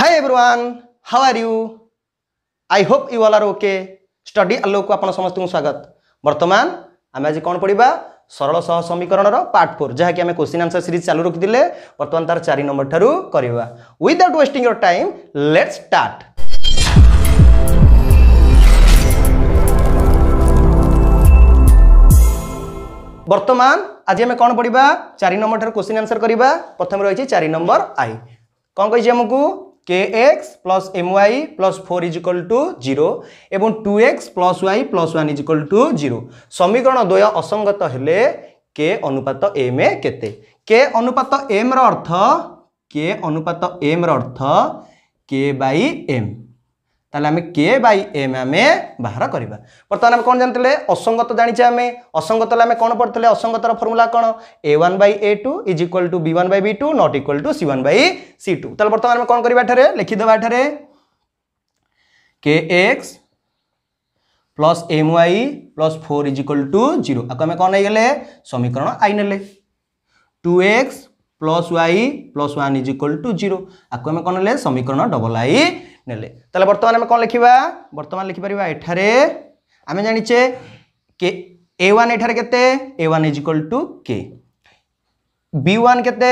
Hi everyone, how are you? I hope you all are okay. Study ଆଲୋକକୁ ଆପଣ ସମସ୍ତଙ୍କୁ ସ୍ୱାଗତ ବର୍ତ୍ତମାନ ଆମେ ଆଜି କ'ଣ ପଢ଼ିବା ସରଳ ସହ ସମୀକରଣର ପାର୍ଟ ଫୋର୍ ଯାହାକି ଆମେ କୋଶ୍ଚିନ୍ ଆନ୍ସର ସିରିଜ୍ ଚାଲୁ ରଖିଥିଲେ ବର୍ତ୍ତମାନ ତାର ଚାରି ନମ୍ବର ଠାରୁ କରିବା without wasting your time let start ବର୍ତ୍ତମାନ ଆଜି ଆମେ କ'ଣ ପଢ଼ିବା ଚାରି ନମ୍ବର ଠାରୁ କୋଶ୍ଚିନ୍ ଆନ୍ସର କରିବା ପ୍ରଥମେ ରହିଛି ଚାରି ନମ୍ବର ଆଇ କ'ଣ କହିଛି ଆମକୁ k x plus m y plus four is equal to zero এবং two x plus y plus one is equal to zero সমীকরণ দ্বয় অসঙ্গত হলে কে অনুপাত এম কেতে কে অনুপাত এম র অর্থ কে অনুপাত এম র অর্থ কে বাই এম তাহলে আমি কে বাই এম আমি বাহার করা বর্তমানে আমি কোণ জানিলে অসঙ্গত জাঁচে আমি। অসঙ্গত হলে আমি কোণ পড়লে অসঙ্গতর ফর্মুলা কোণ A one by A two is equal to B one by B two not equal to C one by C two তাহলে বর্তমানে আমি কোণ করা এখানে লিখিদেবা এখানে K X plus M Y plus four is equal to zero আকু আমি কোণ হয়ে সমীকরণ আই নেলে। Two X plus Y plus one is equal to zero আকু আমি কোণ নেলে সমীকরণ ডবল আই নেলে তাহলে বর্তমানে আমি কোণ লিখিবা বর্তমান লিখিপারিবা এঠারে আমি জানিছে কে এ ওয়ান এঠারে কেতে A one is equal to K B one কেতে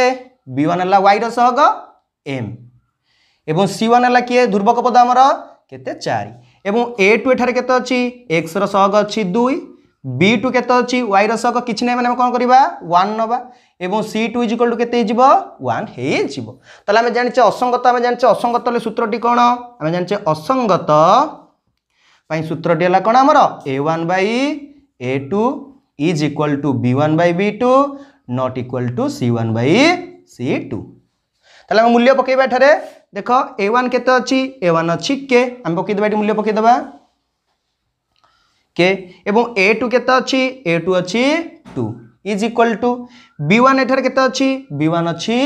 বি ওয়ান হল ওয়াই র সহগ এম এবং সি ওয়ান হল কিଏ ধ্রুবক পদ আমার কেতে চারি এবং এ টু এঠারে কেতে অছি এক্স র সহগ অছি দুই বি টু কেতে অছি ওয়াই র সহগ কিছু নাই মানে আমি কোণ করিবা ওয়ান নবা এবং c two is equal to কেতে হয়ে ওয়ান হয়ে যাব তাহলে আমি জানিছে অসঙ্গত আমি জানিছে অসঙ্গত হলে সূত্রটি কোণ আমি জানিছে অসঙ্গত ପାଇଁ ସୂତ୍ରଟି ହେଲା କ'ଣ ଆମର a one by a two is equal to b one by b two not equal to c one by c two ତାହେଲେ ଆମେ ମୂଲ୍ୟ ପକାଇବା ଏଠାରେ ଦେଖ ଏ ୱାନ୍ କେତେ ଅଛି ଏ ୱାନ୍ ଅଛି କେ ଆମେ ପକାଇଦେବା ଏଠି ମୂଲ୍ୟ ପକାଇଦେବା কে? এবং এ টু কেতে অছি এ টু অছি two is equal to b one এঠারে কেতে অছি বি ওয়ান অছি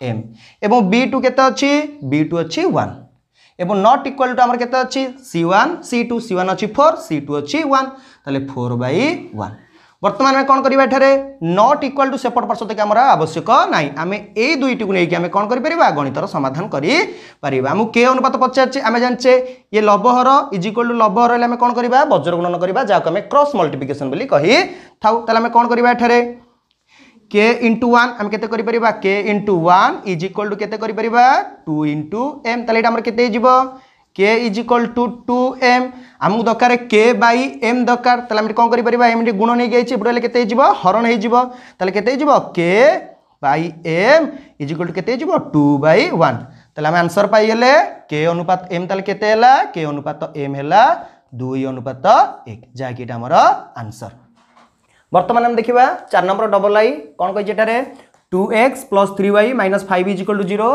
এম এবং বি টু কেতে অছি বি টু অছি ওয়ান এবং নট ইকুয়াল টু আমার কেতে অছি c one c two c one অছি ফোর সি টু অছি ওয়ান তাহলে ফোর বাই ওয়ান বর্তমানে আমি কোণ করা এখানে নট ইকুয়াল টু সেপট পার্শ্ব থেকে আমার আবশ্যক নাই আমি এই দুইটি নেই আমি কোণ করে গণিতর সমাধান করে পারিবা আমি কে অনুপাত পচারছি আমি জানছে ইয়ে লবহর ইজ ইকুয়াল টু লবহর হলে আমি কোণ করা বজ্র গুণন করা যাকে আমি ক্রস মল্টিপ্লিকেসন বলে থাও তাহলে আমি কোণ করা এখানে কে ইন্টু ওয়ান আমি কেতে করে k into one is equal to কেতে করে টু ইন্টু এম তাহলে এটা আমার কেতে হয়ে k is equal to two m ଆମକୁ ଦରକାର କେ ବାଇ ଏମ୍ ଦରକାର ତାହେଲେ ଆମେ କ'ଣ କରିପାରିବା ଏମିତି ଗୁଣ ନେଇକି ଯାଇଛି ଏପଟେ ହେଲେ କେତେ ହେଇଯିବ ହରଣ ହେଇଯିବ ତାହେଲେ କେତେ ହେଇଯିବ k by m is equal to କେତେ ହେଇଯିବ ଟୁ ବାଇ ୱାନ୍ ତାହେଲେ ଆମେ ଆନ୍ସର୍ ପାଇଗଲେ କେ ଅନୁପାତ ଏମ୍ ତାହେଲେ କେତେ ହେଲା କେ ଅନୁପାତ ଏମ୍ ହେଲା ଦୁଇ ଅନୁପାତ ଏକ ଯାହାକି ଏଇଟା ଆମର ଆନ୍ସର୍ ବର୍ତ୍ତମାନ ଆମେ ଦେଖିବା ଚାରି ନମ୍ବର ଡବଲ୍ ଆଇ କ'ଣ କହିଛି ଏଠାରେ two x plus three y minus five is equal to zero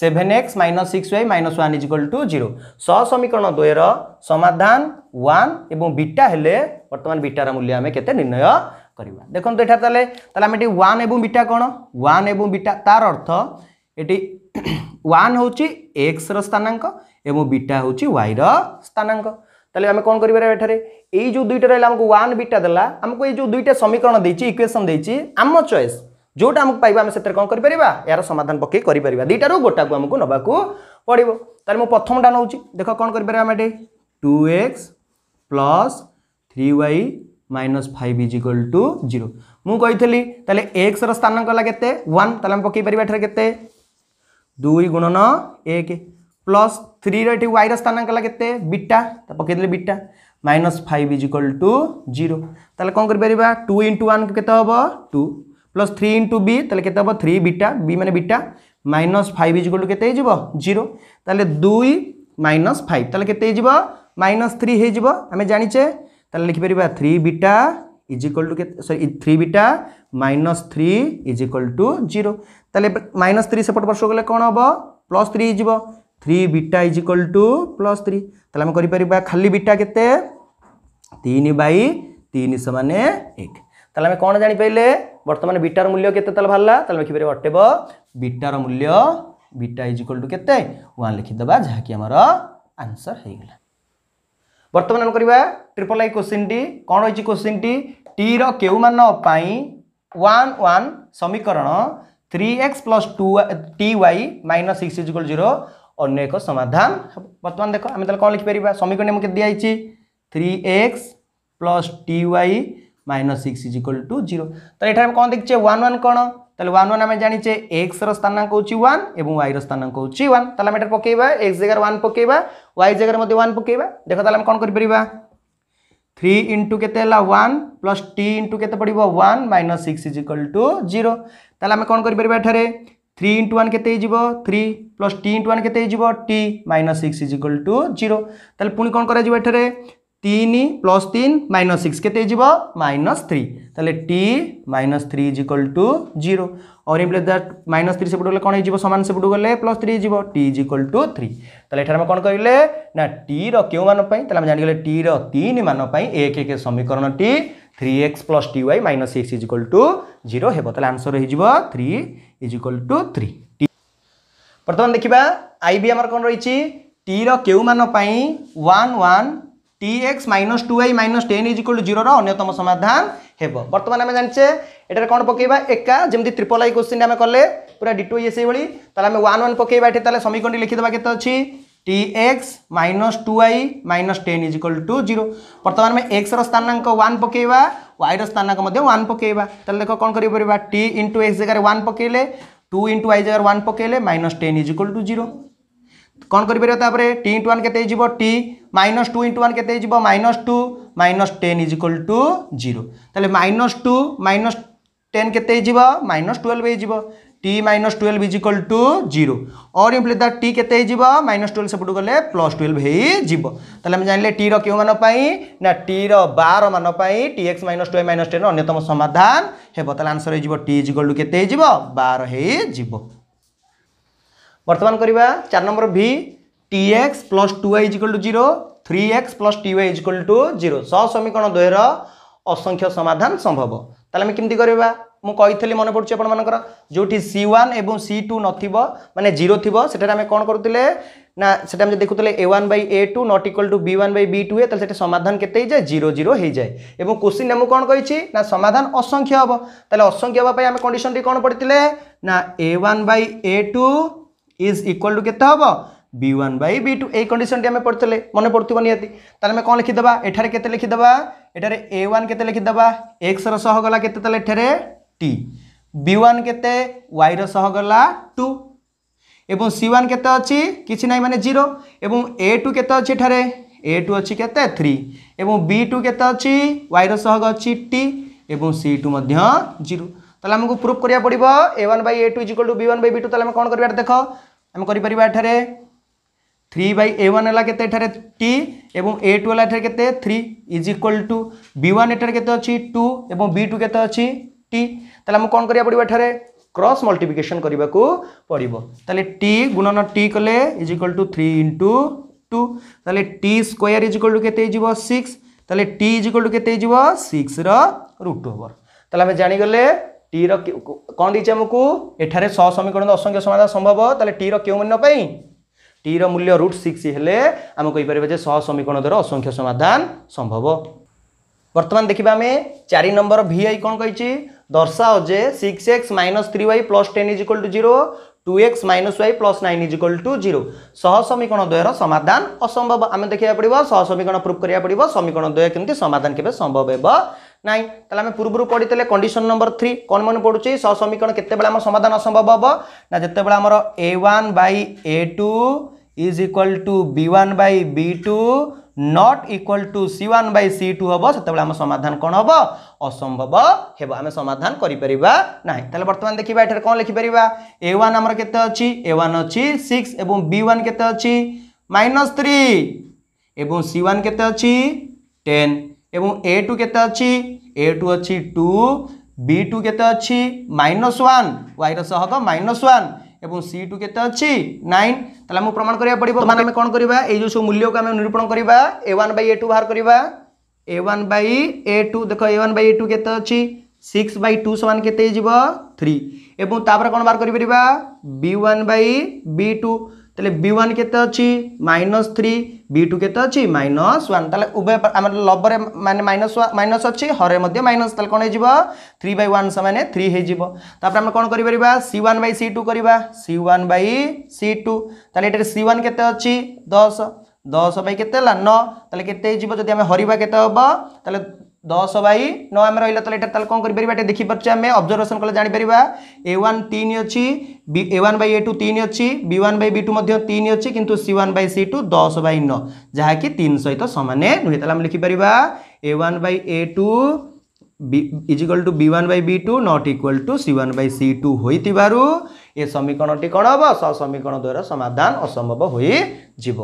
seven x minus six y minus one is equal to zero সসমীকরণ দ্বয়ের সমাধান ওয়ান এবং বিটা হলে বর্তমান বিটার মূল্য আমি কেতে নির্ণয় করা দেখুন এটার তাহলে তাহলে আমি এটি ওয়ান এবং বিটা কোণ ওয়ান এবং বিটা তার অর্থ এটি ওয়ান হচ্ছে এক্সর স্থানাঙ্ক এবং বিটা হচ্ছে ওয়াইর স্থানাঙ্ক তাহলে আমি কোণ করিবার এখানে এই যে দুইটা রহলা আমাকে ওয়ান বিটা দেলা আমাকে এই যে দুইটা সমীকরণ দিয়েছি ইকুয়েসন দিয়েছি আম চয়েস जोटा आमको पाइबा आम से कौन कर यार समाधान पकई कर दुईटार गोटा को आमको नवाक पड़ो ताल मुझे प्रथमटा नौ देख कौन कर two x plus three y minus five is equal to zero मुझे ताले एक्स स्थानांक के वन ताल पकई पार के दुई गुणन एक प्लस थ्री रे वाई स्थानांक के beta पकईदे beta minus five is equal to zero ताल कौन कर टू इंटु वन के हम two plus three plus three into b তাহলে কেতে হব থ্রি বিটা বি মানে বিটা মাইনস ফাইভ ইজ গোল কেতে হয়ে জিরো তাহলে দুই মাইনস ফাইভ তাহলে কেতে হয়ে মাইনস থ্রি হয়ে আমি জাঁচে তাহলে লিখিপার three beta is equal to sorry three beta minus three is equal to zero তাহলে মাইনস থ্রি সেপট বর্ষ গেলে কোণ হব? প্লস থ্রি হয়ে three beta is equal to plus three তাহলে আমি করে খালি বিটা কেতে তিন বাই তিন সমান এক। तेलें कौन जापरले बर्तमान बिटार मूल्य के बाहर तेज लिखिपर अटेब बिटार मूल्य beta is equal to k one लिखिद जहाँकि आंसर हो गला बर्तमान आम करवा ट्रिपल आई क्वेश्चन टी कौन रही क्वेश्चन टी टी रो मान वन समीकरण three x plus two t y minus six is equal zero अनेक समाधान बर्तमान देख आम कौन लिखिपर समीकरण दिखाई three x plus t y minus six is equal to zero তো এখানে আমি কম দেখছে ওয়ান ওয়ান কোণ তাহলে ওয়ান ওয়ান আমি জানিছে এক্সর স্থানাঙ্ক হচ্ছে ওয়ান এবং ওয়াইর স্থানাঙ্ক হচ্ছে ওয়ান তাহলে আমি এটা পকাইবা এক্স জায়গায় ওয়ান পকাইবা ওয়াই জায়গার মধ্যে ওয়ান পকাইবা দেখো তাহলে আমি কম করিপারা three into k one plus t into k पड़ो one minus six is equal to zero ताल आम कौन कर three into one k three plus t into one k t minus six is equal to zero पुणी कौन कर তিন plus তিন মাইনস সিক্স কেতে যাব মাইনস থ্রি তাহলে t minus three is equal to zero or implies that minus three সেপটু গেলে কোণ হয়ে সমান সেপটু গেলে প্লস থ্রি যাব। T is equal to three তাহলে এখানে আমি কোণ কহিলে না টি রেউ মান তাহলে আমি জানিগলে টি রিন মান এক এক সমীকরণটি three x plus t y minus six is equal to zero হব তাহলে আনসর হয়ে যাব three is equal to three বর্তমান দেখা আই বি আমার কোণ রয়েছে টি রেউ মান one one t x minus two i minus ten is equal to জিরোর অন্যতম সমাধান হব বর্তমানে আমি জানিছে এটার কোণ পকাইবা একা যেমি ট্রিপল আই কোশ্চিন আমি কলে পুরা ডিটু ইয়ে সেইভাবে তাহলে আমি ওয়ান ওয়ান পকাইবা এটি তাহলে সমীকরণটি লিখিদেবা কেতে অছি t x minus two i minus ten is equal to zero বর্তমানে আমি এক্সর স্থানাঙ্ক ওয়ান পকাইবা ওয়াইর স্থানাঙ্ক মধ্যে ওয়ান পকাইবা তাহলে দেখ কোণ করিপারিবা টি ইন্টু এক্স জায়গায় ওয়ান পকাইলে টু ইন্টু আই জায়গায় one পকাইলে minus ten is equal to zero କ'ଣ କରିପାରିବା ତାପରେ ଟି ଇଣ୍ଟୁ ୱାନ୍ କେତେ ହେଇଯିବ t minus two into one କେତେ ହେଇଯିବ minus two minus ten is equal to zero ତାହେଲେ ମାଇନସ୍ ଟୁ ମାଇନସ୍ ଟେନ୍ କେତେ ହେଇଯିବ ମାଇନସ୍ ଟୁଏଲ୍ଭ ହେଇଯିବ t minus twelve is equal to zero or imply that t କେତେ ହେଇଯିବ ମାଇନସ୍ ଟୁଏଲ୍ଭ ସେପଟୁ ଗଲେ ପ୍ଲସ୍ ଟୁଏଲ୍ଭ ହେଇଯିବ ତାହେଲେ ଆମେ ଜାଣିଲେ ଟିର କେଉଁ ମାନ ପାଇଁ ନା ଟିର ବାର ମାନ ପାଇଁ t x minus two minus ten ଅନ୍ୟତମ ସମାଧାନ ହେବ ତାହେଲେ ଆନ୍ସର୍ ହେଇଯିବ ଟି ଇଜ୍ ଇକ୍ୱାଲ୍ ଟୁ କେତେ ହେଇଯିବ ବାର ହେଇଯିବ বর্তমান করা চার নম্বর V T X plus two I equal to zero three X plus T Y equal to zero সহ সমীকরণ দ্বয়ের অসংখ্য সমাধান সম্ভব তাহলে আমি কেমতি করা ମୁଁ କହିଥିଲି ମନେ ପଡ଼ୁଛି ଆପଣମାନଙ୍କର ଯେଉଁଠି ସି ୱାନ୍ ଏବଂ ସି ଟୁ ନଥିବ ମାନେ ଜିରୋ ଥିବ ସେଠାରେ ଆମେ କ'ଣ କରୁଥିଲେ ନା ସେଟା ଆମେ ଦେଖୁଥିଲେ a one by a two not equal to b one by b two ହୁଏ ତାହେଲେ ସେଠି ସମାଧାନ କେତେ ହେଇଯାଏ ଜିରୋ ଜିରୋ ହେଇଯାଏ ଏବଂ କୋଶ୍ଚିନ୍ ଆମକୁ କ'ଣ କହିଛି ନା ସମାଧାନ ଅସଂଖ୍ୟ ହେବ ତାହେଲେ ଅସଂଖ୍ୟ ହେବା ପାଇଁ ଆମେ କଣ୍ଡିସନଟି କ'ଣ ପଡ଼ିଥିଲେ ନା a one by a two is equal to কেতে হব b one by b two এই কন্ডিশনটি আমি পড়লে মনে পড়ুব নিহতি তাহলে আমি কম লিখিদেবা এখানে কেতে লিখিদেবা এটারে এ ওয়ান কেতে লিখিদেবা এক্সর সহ গলা কেতে তাহলে এখানে টি বি ওয়ান কেতে ওয়াইর সহ গলা টু এবং সি ওয়ান কেতে অছি কিছু নাই মানে জিরো এবং এ টু কেতে অছি এখানে এ টু অছি কেতে থ্রি এবং বি টু কেতে অছি ওয়াইর সহগ অছি টি এবং সি টু মধ্য জিরো তাহলে আমি প্রুফ করা পড়ব a one by a two is equal to b one by b two তাহলে আমি কোণ করা দেখ আমি করিপারিবা এখানে থ্রি বাই এ ওয়ান হল কেতে এখানে টি এবং এ টু হল এখানে কেতে three is equal to b one এখানে কেতে অছি টু এবং বি টু কেতে অছি টি তাহলে আমি কোণ করা পড়ব এখানে ক্রস মল্টিপ্লিকেসন করা পড়ব তাহলে টি গুণন টি কলে is equal to three into two তাহলে t square is equal to কেতে হয়ে সিক্স তাহলে টি ইজ ইকুয়াল টু কেতে হয়ে সিক্সর রুট ওভর তাহলে আমি জানিগলে টির কণ দিয়েছে আমি এখানে শ সমীকরণ অসংখ্য সমাধান সম্ভব তাহলে টির কেউ মূল্য পাই টির মূল্য রুট সিক্স হলে আমি কইপার যে শ সমীকরণ দ্বারা অসংখ্য সমাধান সম্ভব বর্তমান দেখবা আমি চারি নম্বর ভি আই কণ কী দর্শাও যে six x minus three y plus ten is equal to zero two x minus y plus nine is equal to zero সহ সমীকরণ দ্বয়ের সমাধান অসম্ভব আমি দেখা পড়ব সহ সমীকরণ প্রুফ করা পড়ব সমীকরণ দ্বয় কেমি সমাধান কেবে সম্ভব হব তাহলে আমি পূর্বর পড়িলে কন্ডিশন নম্বর থ্রি কোণ মনে পড়ুছি সহ সমীকরণ কেতবে আমার সমাধান অসম্ভব হব না যেতবে আমার a one by a two is equal to b one by b two not equal to c one by c two হব সেতবে আমার সমাধান কোণ হব অসম্ভব হব আমি সমাধান করে পারা না তাহলে বর্তমান দেখা এখানে কোণ লিখিপার এ ওয়ান আমার কেতে অছি এ ওয়ান অছি সিক্স এবং বি ওয়ান কেতে অছি মাইনস থ্রি এবং সি ওয়ান কেতে অছি টেন এবং এ টু কেতে অছি এ টু অছি টু বি টু কেতে অছি মাইনস ওয়ান ওয়াইর সহগ মাইনস ওয়ান এবং সি টু কেতে অছি নাইন তাহলে আমি প্রমাণ করা পড়ব মানে আমি কোণ করা এই যে সব মূল্যকে আমি নিরূপণ করা a one by a two বাহার করা a one by a two দেখ a one by a two কেতে অছি সিক্স বাই টু সমান কেতে হয়ে থ্রি এবং তাপরে কোণ বাহার করে পারা b one by b two তাহলে বি ওয়ান কেতে অছি মাইনস থ্রি বি টু কেতে অছি মাইনস ওয়ান তাহলে উভয় আমার লবরে মানে মাইনস মাইনস অছি হরে মধ্যে মাইনস তাহলে কোণ হয়ে থ্রি বাই ওয়ান সমানে থ্রি হয়ে তারপরে আমরা কোণ করে c one by c two করা c one by c two তাহলে এটার সি ওয়ান কেতে অছি দশ। দশ বাই কেতে হল ন। তাহলে কেতে হয়ে যদি আমি হরিবা কেতে হব, তাহলে দশ বাই ন আমি রহিলা তাহলে এটা তাহলে কম করে এটা দেখিপারছে আমি অবজরভেসন কলে জাঁপার এ ওয়ান তিন অছি a one by a two তিন অছি b one by b two তিন অছি কিন্তু c one by c two দশ বাই ন যাকি তিন সহিত সমানে নুহে তাহলে আমি লিখিপার a one by a two is equal to b one by b two not equal to c one by c two হইতিবারু এ সমীকরণটি কোণ হব সমীকরণ দ্বয়ের সমাধান অসম্ভব হয়ে যাব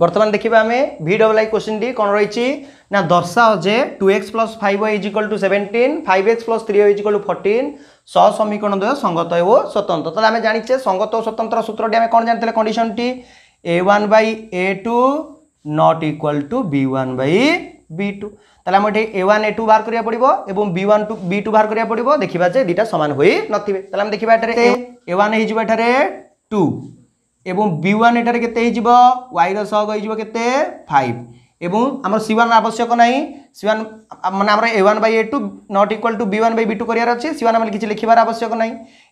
বর্তমান দেখবা আমি ভি ডবল আই কোশ্চিনটি কোণ রয়েছে না দর্শাও যে two x plus five y is equal to seventeen five x plus three y is equal to fourteen সমীকরণ দ্বয় সঙ্গত ও স্বতন্ত্র। তাহলে আমি জানিছে সঙ্গত ও স্বতন্ত্র সূত্রটি আমি কোণ জানিলে কন্ডিশনটি a one by a two not equal to b one by b two তাহলে আমি এটি এ ওয়ান এ টু বাহার করা পড়ব এবং b one to b two বাহার করা পড়ব দেখা যে দুইটা সমান হয়ে নথিবে। তাহলে আমি দেখা এটারে এ ওয়ান হয়ে এটারে টু এবং বি ওয়ান এটারে কেতে হয়ে ওয়াইর সহগ হয়ে কেতে? ফাইভ এবং আমার সি ওয়ান আবশ্যক না সি ওয়ান মানে আমার a one by a two not equal to b one by b two করার আছে। সি ওয়ান আমি কিছু লিখিবার আবশ্যক না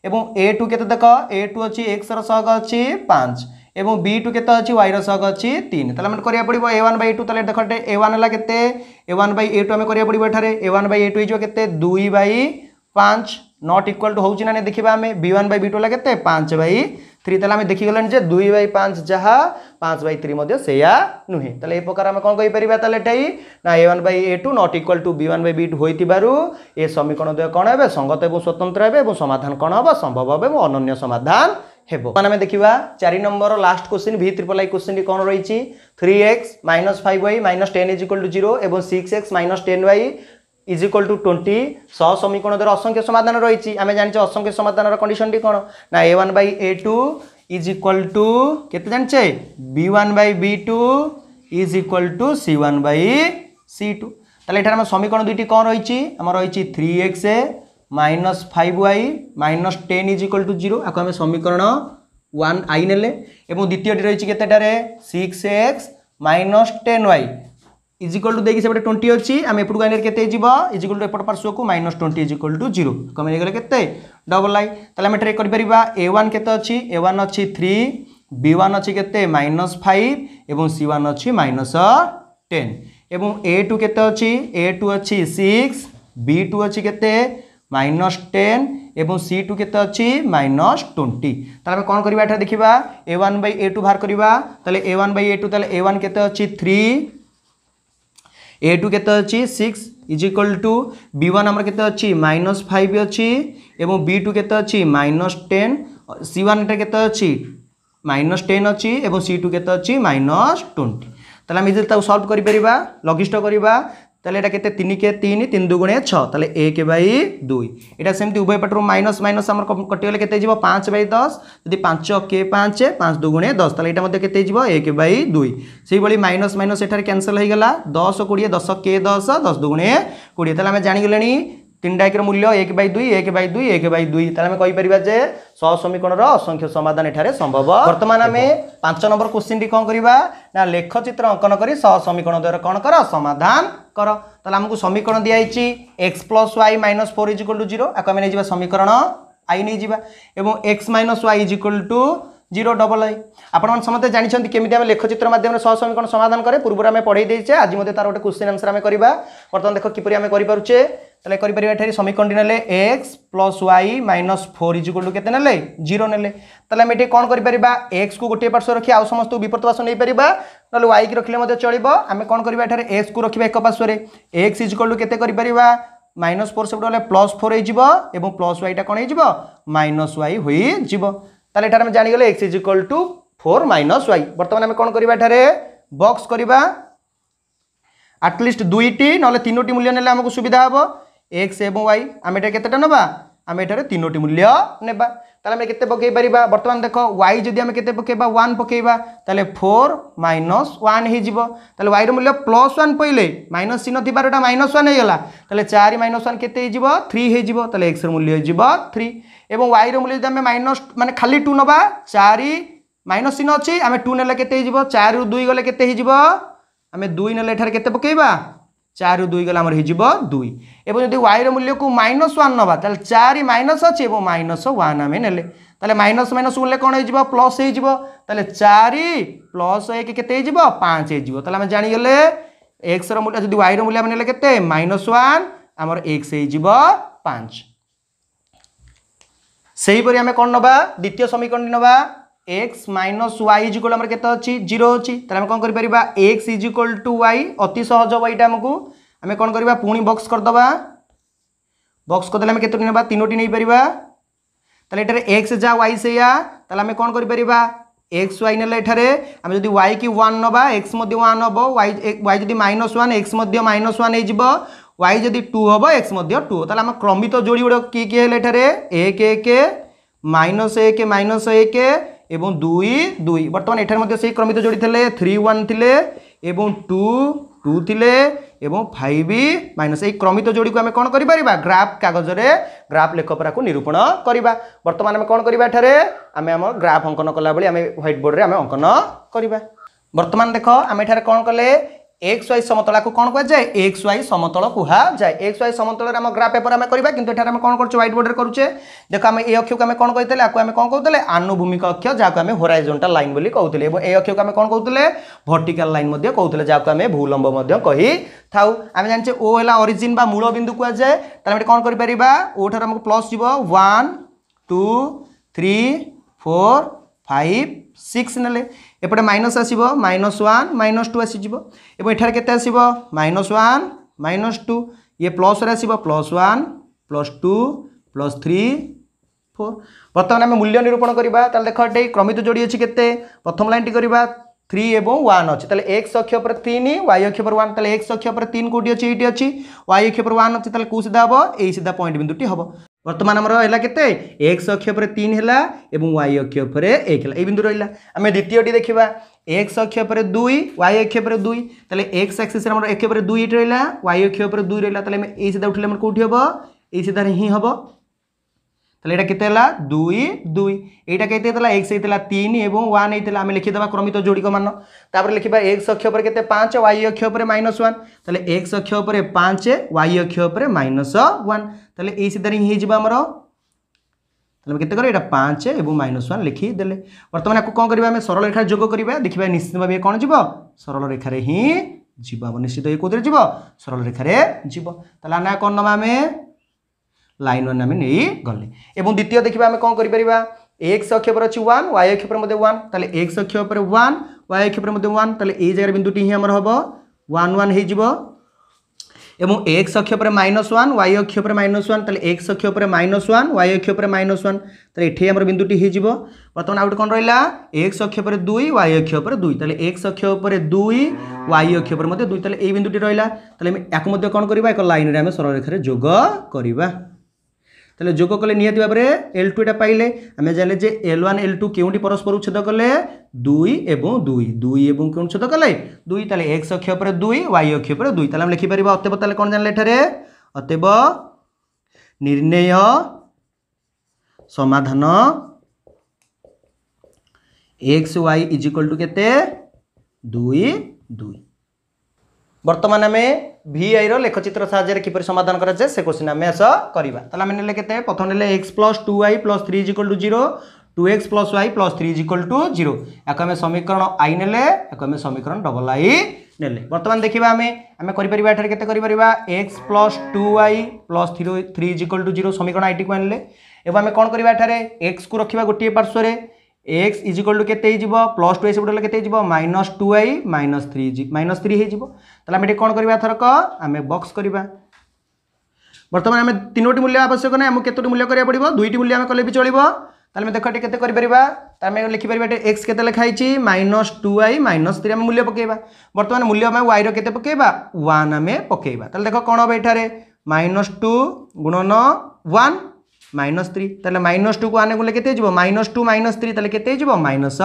এবং এ টু কেতে দেখ? এ টু অছি এক্সর সহগ অছি পাঁচ। এবং বি টু কেতে অছি ওয়াইর সহগ অছি তিন। তাহলে আমি করা পড়ব এ ওয়ান বাই টু তাহলে দেখ এ ওয়ান হল কেতে? A one by a two আমি করা পড়ব এখানে a one by a two হয়ে কেতে? দুই বাই পাঁচ। নট ইকুয়াল টু হচ্ছে না দেখা আমি। B one by b two হল কেতে? পাঁচ বাই থ্রি তাহলে আমি দেখিগলেন যে দুই বাই পাঁচ যাহা পাঁচ বাই থ্রি মধ্যে সেয়া নুহে তাহলে এই প্রকার আমি কম কইপারিবা তাহলে এটাই না a one by a two not equal to b one by b two হইতিবারু এ সমীকরণ দ্বয় কোণ হবে সঙ্গত এবং স্বতন্ত্র হবে এবং সমাধান কোণ হব সম্ভব হবে এবং ଅନନ୍ୟ সমাধান ହେବ মানে আমি দেখিবা চারি number last question v triple i কোশ্চিনটি কোণ রয়েছে three x minus five y minus ten is equal to zero এবং six x minus ten y is equal to twenty সহ সমীকরণ দ্বারা অসংখ্য সমাধান রয়েছে। আমি জানিছে অসংখ্য সমাধানের কন্ডিশনটি কোণ না a one by a two is equal to কেতে জানিছে? B one by b two is equal to c one by c two তাহলে এখানে আমার সমীকরণ দুইটি কম রয়েছে? আমার রয়েছে three x A minus five y minus ten is equal to zero আকু আমি সমীকরণ ওয়ান আই নেলে। এবং দ্বিতীয়টি রয়েছে কেতেটারে? Six x minus ten y is equal to দেখি সেপটে টোয়েন্টি অছি আমি এপটକୁ আইনের কেতে যাব? ইজ ইকুয়াল টু এপট পার্শ্বকু minus twenty is equal to zero কমে গেলে কেতে? ডবল আই তাহলে আমি এটারে করিপারিবা এ ওয়ান কেতে অছি এ ওয়ান অছি থ্রি বি ওয়ান অছি কেতে মাইনস ফাইভ এবং সি ওয়ান অছি মাইনস টেন এবং এ টু কেতে অছি এ টু অছি সিক্স বি টু অছি কেতে মাইনস টেন এবং সি টু কেতে অছি মাইনস টোয়েন্টি তাহলে আমি কোণ করা এটা দেখা a one by a two বাহার করা তাহলে a one by a two তাহলে এ ওয়ান কেতে অছি থ্রি ए टू के अच्छी six is equal to b one आम के अच्छी माइनस फाइव अच्छी एवं बी टू के अच्छी माइनस टेन सी वन एटा के अच्छी माइनस टेन अच्छी एवं सी टू के अच्छी माइनस ट्वेंटी তাহলে আমি যদি সলভ করে লঘিষ্ঠ করা তাহলে এটা কেতে? তিন কে তিন তিন দুগুণে ছ। তাহলে এক বাই দুই। এটা সেমতি উভয় পটর মাইনস মাইনস আমার কটিগলে কেতে যাব পাঁচ বাই দশ। যদি পাঁচ কে পাঁচ পাঁচ দুগুণে দশ। তাহলে এটা মধ্যে কেতে যাব এক বাই দুই। সেইভাবে মাইনস মাইনস এখানে ক্যানসেল হয়ে গলা দশ কোড়িয়ে দশ কে দশ দশ দুগুণে কোড়িয়ে। তাহলে আমি জানিগলে তিনটা একের মূল্য এক বাই দুই এক বাই দুই এক বাই দুই। তাহলে আমি কইপারিবা যে সহসমীকরণর অসংখ্য সমাধান এখানে সম্ভব। বর্তমান আমি পাঁচ নম্বর কোশ্চিনটি কম করা না লেখচিত্র অঙ্কন করে সহসমীকরণ দ্বারা কণ কর, সমাধান কর। তাহলে আমি সমীকরণ দিয়েছি x plus y minus four is equal to zero আকু আমি নিয়ে সমীকরণ আই নিয়ে যা এবং x minus y is equal to zero double I আপনার সমস্তে জাঁচান কেমি আমি লেখচিত্র মাধ্যমে সহ সমীকরণ সমাধান করে পূর্ব আমি পড়াই দিয়েছে আজ মধ্যে তার গোটে কোশ্চিন আনসর আমি করা বর্তমান দেখ কিপর আমি করে পারুছে তাহলে করে এখানে সমীকরণটি নেলে x plus y minus four is equal to কেতে নেলে জিরো নেলে। তাহলে আমি এটি কোণ করে এক্স কু গোটিয়ে পার্শ্ব রক্ষি আউ সমস্ত বিপরীত পার্শ্ব নেই পারিবা নহলে ওয়াই কি রখিলে চলিব আমি কোণ করা এখানে এক্স কু রখিবা এক পার্শ্বরে এক্স ইজ ইকুয়াল টু কেতে করে মাইনস ফোর সেপটে হলে প্লস ফোর হয়ে এবং প্লস ওয়াইটা কোণ হয়ে মাইনস ওয়াই হয়ে যাব তাহলে এখানে আমি জানিগলে x is equal to four minus y বর্তমানে আমি কোণ করা এখানে বক্স করা আটলিস্ট দুইটি নহলে তিনোটি মূল্য নেলে আমাকে সুবিধা হব এক্স এবং ওয়াই আমি এটা কেতেটা নেবা আমি এটার তিনোটি মূল্য নেবা তাহলে আমি কেতে পকাই পারা বর্তমান দেখ ওয়াই যদি আমি কেতে পকাইবা ওয়ান পকাইবা তাহলে ফোর মাইনস ওয়ান হয়েযিব তাহলে ওয়াইর মূল্য প্লস ওয়ান পইলে মাইনস চিহ্ন থাকার এটা মাইনস ওয়ান হয়ে গলা তাহলে চারি মাইনস ওয়ান কেতে হয়েযিব থ্রি হয়েযিব তাহলে এক্সর মূল্য হয়েযিব থ্রি এবং ওয়াইর মূল্য যদি আমি মাইনস মানে খালি টু নেবা চারি মাইনস চিহ্ন অছি আমি টু নেলে কেতে হয়েযিব চারি দুই গলে কেতে হয়েযিব আমি দুই নেলে এঠার কেতে পকাইবা চারু দুই গেলে আমার হয়ে দুই এবং যদি ওয়াইর মূল্যকে মাইনস ওয়ান নবা তাহলে চারি মাইনস অছে এবং মাইনস ওয়ান আমি নেলে তাহলে মাইনস মাইনস গুণলে কোণ হয়ে প্লস হয়ে তাহলে চারি প্লস এক কেতে হয়ে পাঁচ হয়ে তাহলে আমি জাঁগলে এক্সর মূল্য যদি ওয়াইর মূল্য আমি নেলে কেতে মাইনস ওয়ান আমার এক্স হয়ে পাঁচ সেইপরি আমি কোণ নবা দ্বিতীয় সমীকরণ নবা x minus y is equal আমার কেতে অছি জিরো অছি তাহলে আমি কম করিপারিবা x is equal to y অতি সহজ হব এইটা আমাকে আমি কম করিবা পুনি বক্স করদেবা বক্স করদেলে আমি কেতোটি নেবা তিনোটি নেইপারিবা তাহলে এটারে এক্স যা ওয়াই সেইয়া তাহলে আমি কম করিপারিবা এক্স ওয়াই নেলে এঠারে আমি যদি ওয়াই কি ওয়ান নবা এক্স মধ্যে ওয়ান হব ওয়াই ওয়াই যদি মাইনস ওয়ান এক্স মধ্যে মাইনস ওয়ান হয়েযিব ওয়াই যদি টু হব এক্স মধ্যে টু তাহলে আমার ক্রমিত যোড়ি গুড় কি কি হলে এঠারে এক এক মাইনস এক মাইনস এক এবং দুই দুই বর্তমান এঠার মধ্যে সেই ক্রমিত যোড়ি লে থ্রি ওয়ান লে এবং টু টু লে এবং ফাইভ মাইনস এই ক্রমিত যোড়ি আমি কোণ করে গ্রাফ কাগজরে গ্রাফ লেখপরাকে নিরূপণ করা বর্তমান আমি কোণ করা এখানে আমি আমার গ্রাফ অঙ্কন কলা বেড়ে আমি হোয়াইট বোর্ডে আমি অঙ্কন করা বর্তমান দেখ আমি এখানে কোণ কলে এক্স ওয়াই সমতলাকে কোণ কুযায়ে এক্স ওয়াই সমতল কুযায়ে এক্স ওয়াই সমতলের আমার গ্রাফ পেপর আমি করা কিন্তু এখানে আমি কোণ করছে হোয়াইট বোর্ডের করছে দেখ আমি এই অক্ষকে আমি কোণ কে আমি কোণ কৌলে আনুভূমিক অক্ষ যা আমি হোরাইজোনটাল লাইন বলে কৌলে এবং এই অক্ষকে আমি কোণ কৌলে ভর্টিকাল লাইন কৌলে যা আমি ভূলম্ব কই থাও আমি জানিছে ও হল অরিজিন বা মূল বিন্দু কুযায়ে তাহলে আমি কোণ করে পারা ওঠার আমাকে প্লস যাব one two three four five six নেলে এপটে মাইনস আসব মাইনস ওয়ান মাইনস টু আসিযোগ এবং এখানে কেতে আসব মাইনস ওয়ান মাইনস টু ইয়ে প্লসরে আসব plus one plus two plus three four বর্তমানে আমি মূল্য নিরূপণ করা তাহলে দেখ এটি ক্রমিত যোড়ি অছি কেতে প্রথম লাইনটি করা থ্রি এবং ওয়ান অছে তাহলে এক্স অক্ষ উপরে তিন ওয়াই অক্ষ উপরে ওয়ান তাহলে এক্স অক্ষ উপরে তিন কোটি অছি এইটি অছি ওয়াই অক্ষ উপরে ওয়ান অছে তাহলে কেউ সিধা হব এই সিধা পয়েন্ট বিন্দুটি হব বর্তমান আমার হল কেতে এক্স অক্ষ উপরে তিন হল এবং ওয়াই অক্ষ উপরে এক হল এই বিন্দু রহলা আমি দ্বিতীয়টি দেখা এক্স অক্ষ উপরে দুই ওয়াই অক্ষ উপরে দুই তাহলে এক্স আক্সিস আমার অক্ষ উপরে দুই এটি রহলা ওয়াই অক্ষ উপরে দুই রহলা তাহলে আমি এই সিধা উঠলে আমার কোটি হব এই সিধারে হি হব তাহলে এটা কেতে হলা? দুই দুই। এইটা কেতে হয়েছিল এক্স হয়েছিল তিন এবং ওয়ান হয়েছিল আমি লিখিদেবা ক্রমিত যোড়িক মান। তারপরে লিখিবা এক্স অক্ষ উপরে কেতে পাঁচ ওয়াই অক্ষ উপরে মাইনস ওয়ান তাহলে এক্স অক্ষ উপরে পাঁচ ওয়াই অক্ষ উপরে মাইনস ওয়ান তাহলে এই সিধারে হি হয়ে আমার তাহলে কেতে করা এটা পাঁচ এবং মাইনস ওয়ান লিখিদেলে বর্তমানে আকু কম করা আমি সরল রেখার যোগ করা দেখা নিশ্চিত ভাবে কোণ যাব সরল রেখার হি যাব নিশ্চিত এই কোথায় যাব সরল রেখার যাব তাহলে আনা কোণ নেবা আমি লাইন ওয়ান আমি নেই গলে এবং দ্বিতীয় দেখবা আমি কম করিপারিবা এক্স অক্ষ উপরে অছি ওয়ান ওয়াই অক্ষ উপরে মধ্যে ওয়ান তাহলে এক্স অক্ষ উপরে ওয়ান ওয়াই অক্ষ উপরে মধ্যে ওয়ান তাহলে এই জায়গার বিন্দুটি হি আমার হব ওয়ান ওয়ান হয়ে এবং এক্স অক্ষ উপরে মাইনস ওয়ান ওয়াই অক্ষ উপরে মাইনস ওয়ান তাহলে এক্স অক্ষ উপরে মাইনস ওয়ান ওয়াই অক্ষ উপরে মাইনস ওয়ান তাহলে এটি আমার বিন্দুটি হয়ে বর্তমান আউট কোণ রহলা এক্স অক্ষ উপরে দুই ওয়াই অক্ষ উপরে দুই তাহলে এক্স অক্ষ উপরে দুই ওয়াই অক্ষ উপরে মধ্যে দুই তাহলে এই বিন্দুটি রহলা তাহলে আমি এক মধ্যে কোণ করা এক লাইনে আমি সরলরেখার যোগ করা তাহলে যোগ কলে নিহতি ভাবে এল টু এটা পাইলে, আমি জানিলে যে এল ওয়ান এল টু কেউটি পরস্পর ছেদ কলে? দুই এবং দুই। দুই এবং কেউ ছেদ কলে? দুই। তাহলে এক্স অক্ষ উপরে দুই ওয়াই অক্ষ উপরে দুই। তাহলে আমি লিখিপার অতএব তাহলে কোণ জানিলে এখানে অতএব নির্ণয় সমাধান x y is equal to কেতে? দুই দুই। বর্তমান আমি ভিআইর লেখচিত্র সাহায্যে কিপর সমাধান করা যায় সে কোশ্চিন আমি আস করা তাহলে আমি নেলে কেতে প্রথম নেলে x plus two y plus three is equal to zero two x plus y plus three is equal to zero এখন আমি সমীকরণ আই নেলে এখন আমি সমীকরণ ডবল আই নেলে বর্তমান দেখা আমি আমি করে এখানে কেতে করে x plus two y plus three three is equal to zero সমীকরণ আইটি কু আনলে এবং আমি কোণ করা এখানে এক্স কু রখিবা গোটিয়ে পার্শ্বরে এক্স ইজ ইকুয়াল টু কেতে হয়ে প্লস টু এসে কেতে হয়ে minus two I minus three minus three হয়ে তাহলে আমি এটি কোণ করা এথরক আমি বক্স করা বর্তমান আমি তিনোটি মূল্য আবশ্যক না আমি কতটি মূল্য করা পড়ব দুইটি মূল্য আমি কলে বি চলব তাহলে আমি দেখ এটি কেতে করে তাহলে আমি লিখিপার এটি এক্স কেতে লেখা হয়েছি minus two I minus three আমি মূল্য পকাইবা বর্তমান মূল্য আমি ওয়াইর কেতে পকাইবা ওয়ান আমি পকাইবা তাহলে দেখ কোণ হবে এখানে মাইনস টু গুণন ওয়ান মাইনস থ্রি তাহলে মাইনস টুকু আনে গেলে কেতে যাব? মাইনস টু মাইনস থ্রি তাহলে কেতে যাব? মাইনস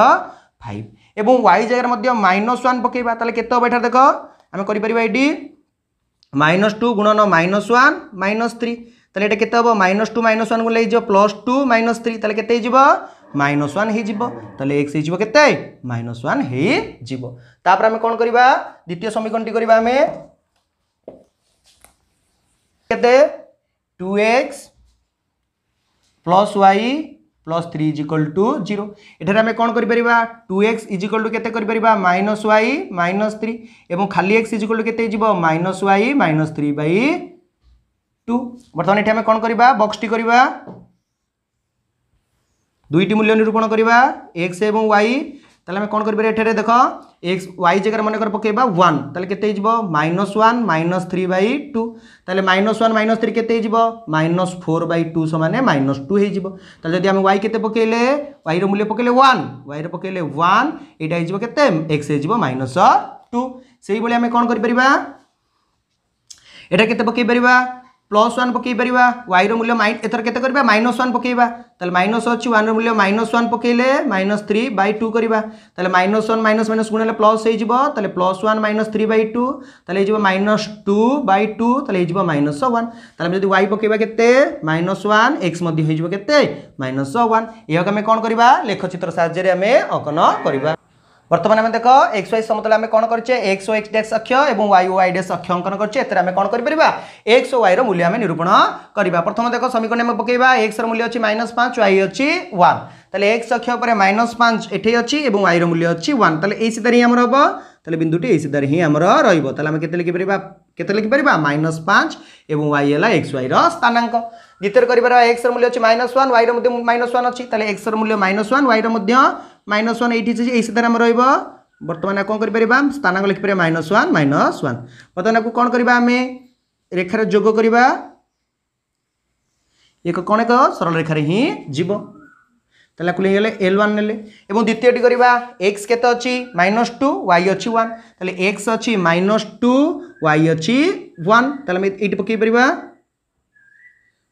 ফাইভ এবং ওয়াই জায়গার মধ্যে মাইনস ওয়ান পকাইবা, তাহলে কেতে হব এটার, দেখ। আমি করিপারা এটি মাইনস টু গুণন মাইনস ওয়ান মাইনস থ্রি তাহলে এটা কেতে হব? মাইনস টু মাইনস ওয়ান গেলে হয়ে প্লস টু মাইনস থ্রি তাহলে কেতে হয়ে মাইনস ওয়ান হয়ে তাহলে এক্স হয়ে কেতে মাইনস ওয়ান হয়ে তাপরে আমি কোণ করা দ্বিতীয় সমীকরণটি করা আমি। কেতে two x plus y plus three is equal to zero এখানে আমি কোণ করে two x is equal to কেতে করে মাইনস ওয়াই মাইনস থ্রি এবং খালি এক্স ইজ ইকাল টু কেতে যাব minus y minus three by two বর্তমান এটি আমি কোণ করা বক্সটি করা দুইটি মূল্য নিরূপণ করা এক্স এবং ওয়াই তাহলে আমি কোণ করে এখানে দেখ এক্স ওয়াই জায়গায় মনে কর পকাইবা ওয়ান তাহলে কেতে হয়ে minus one minus three by two তাহলে মাইনস ওয়ান মাইনস থ্রি কেতে হয়ে মাইনস ফোর বাই টু সমানে মাইনস টু হয়ে তাহলে যদি আমি ওয়াই কেতে পকাইলে ওয়াইর মূল্য পকাইলে ওয়ান ওয়াইর পকাইলে ওয়ান এইটা হয়ে কেতে? এক্স হয়ে মাইনস টু সেইভাবে আমি কোণ করে এটা কেতে পকাই পারিবা? প্লস ওয়ান পকাই পারিবা ওয়াইর মূল্য মাই এথর কেতে করিবা মাইনস ওয়ান পকাইবা তাহলে মাইনস অছি ওয়ান মূল্য মাইনস ওয়ান পকাইলে মাইনস থ্রি বাই টু করিবা তাহলে মাইনস ওয়ান মাইনস মাইনস গুণ হলে প্লস হয়ে তাহলে plus one minus three by two তাহলে হয়ে মাইনস টু বাই টু তাহলে হয়ে মাইনস ওয়ান তাহলে আমি যদি ওয়াই পকাইবা কেতে মাইনস ওয়ান এক্স মধ্যে হয়ে কেতে মাইনস ওয়ান এহক আমি কোণ করিবা লেখচিত্র সাহায্যে আমি অঙ্কন করিবা বর্তমানে আমি দেখ এক্স ওয়াই সমতলে আমি কোণ করছে এক্স ও এক্স ডেক্স অক্ষ এবং ওয়াই ও ওয়াই ডেক্স অক্ষ অঙ্কন করছে এতে আমি কোণ করে এক্স ও ওয়াইর মূল্য আমি নিরূপণ করা প্রথম দেখ সমীকরণ আমি পকাইবা এক্সের মূল্য অছি মাইনস পাঁচ ওয়াই অছি ওয়ান তাহলে এক্স অক্ষ উপরে মাইনস পাঁচ এটি অছি এবং ওয়াইর মূল্য অছি ওয়ান তাহলে এই সিধারে হি আমার হব তাহলে বিন্দুটি এই সিধারে হি আমার রহব তাহলে আমি কেতে লিখিপারা কেতে লিখিপারা মাইনস পাঁচ এবং ওয়াই হল এক্স ওয়াইর স্থানাঙ্ক দ্বিতীয় করিবার এক্সের মূল্য অছি মাইনস ওয়ান ওয়াইর মধ্যে মাইনস ওয়ান অছি তাহলে এক্সের মূল্য মাইনস ওয়ান ওয়াইর মধ্যে মাইনস ওয়ান এইটি এই সিধারে আমার রহব বর্তমানে কম করে স্থানাঙ্ক লিখিপারে মাইনস ওয়ান মাইনস ওয়ান বর্তমানে কম করা আমি রেখার যোগ করা এক কোণ এক সরল রেখার হি যাব তাহলে আକୁ লিখিগলে এল ওয়ান নেলে এবং দ্বিতীয়টি করা এক্স কেতে অছি মাইনস টু ওয়াই অছি ওয়ান তাহলে এক্স অছি মাইনস টু ওয়াই অছি ওয়ান তাহলে আমি এইটি পকাই পারিবা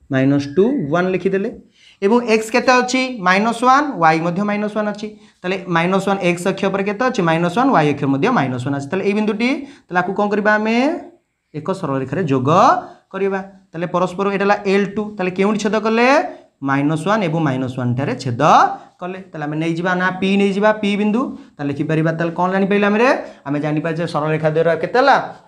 মাইনস টু ওয়ান লিখিদেলে এবং এক্স কেতে অছি মাইনস ওয়ান ওয়াই মধ্যে মাইনস ওয়ান অছি তাহলে মাইনস ওয়ান এক্স অক্ষ উপরে কেতে অছি মাইনস ওয়ান ওয়াই অক্ষ মধ্যে মাইনস ওয়ান আছে। তাহলে এই বিন্দুটি, তাহলে আকু কম করা আমি এক সরলরেখার যোগ করা তাহলে পরস্পর এটা হল এল টু তাহলে কেউটি ছেদ কলে মাইনস ওয়ান এবং মাইনস ওয়ানটার ছেদ কলে তাহলে আমি নেই যা না পি নেই যা পি বিন্দু তাহলে লিখিপারা তাহলে কম জাঁপারে আমি আমি জাঁপারে যে সরলরেখা দ্বয়ের কেতে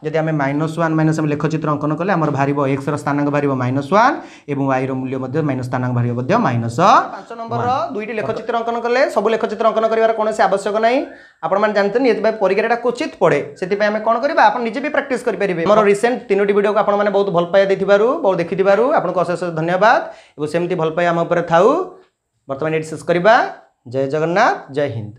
যদি আমি মাইনস ওয়ান মাইনস আমি লেখচিত্র অঙ্কন কলে আমার বাহার এক্সর স্থানাঙ্ক বাহার মাইনস ওয়ান এবং ওয়াইর মূল্য মাইনস স্থানাঙ্ক বাহার মাইনস পাঁচ নম্বর দুইটি লেখচিত্র অঙ্কন কলে সবু লেখচিত্র অঙ্কন করবার কোণী আবশ্যক নাই আপনার জাঁতেন এতে পরীক্ষার এটা কোচিত পড়ে সেই আমি কোণ করা আপনার নিজে বি প্রাকটিস করে পারে আমার রিসেন্ট তিনোটি ভিডিওকে আপনার বহু ভালো পাই দিয়ে বহু দেখি আপনার অশেষ ধন্যবাদ এবং সেমতি ভালো পাই আমার উপরে থাও ବର୍ତ୍ତମାନ ଏଠି ଶେଷ କରିବା ଜୟ ଜଗନ୍ନାଥ ଜୟ ହିନ୍ଦ